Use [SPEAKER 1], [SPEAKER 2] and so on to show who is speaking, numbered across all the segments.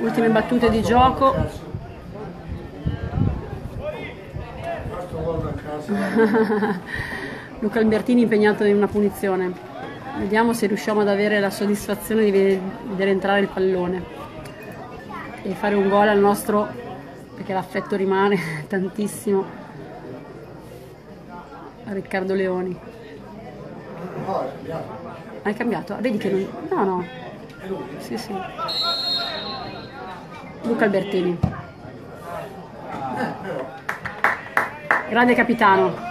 [SPEAKER 1] Ultime battute di gioco. Luca Albertini impegnato in una punizione. Vediamo se riusciamo ad avere la soddisfazione di vedere entrare il pallone e fare un gol al nostro, perché l'affetto rimane tantissimo, a Riccardo Leoni. Hai cambiato? Vedi che non... No, no. Sì, sì. Luca Albertini. Grande capitano.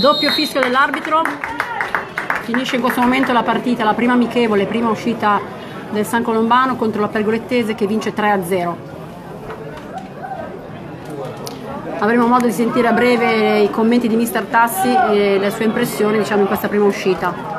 [SPEAKER 1] Doppio fischio dell'arbitro. Finisce in questo momento la partita, la prima amichevole, prima uscita del San Colombano contro la Pergolettese che vince 3-0. Avremo modo di sentire a breve i commenti di Mister Tassi e le sue impressioni diciamo, in questa prima uscita.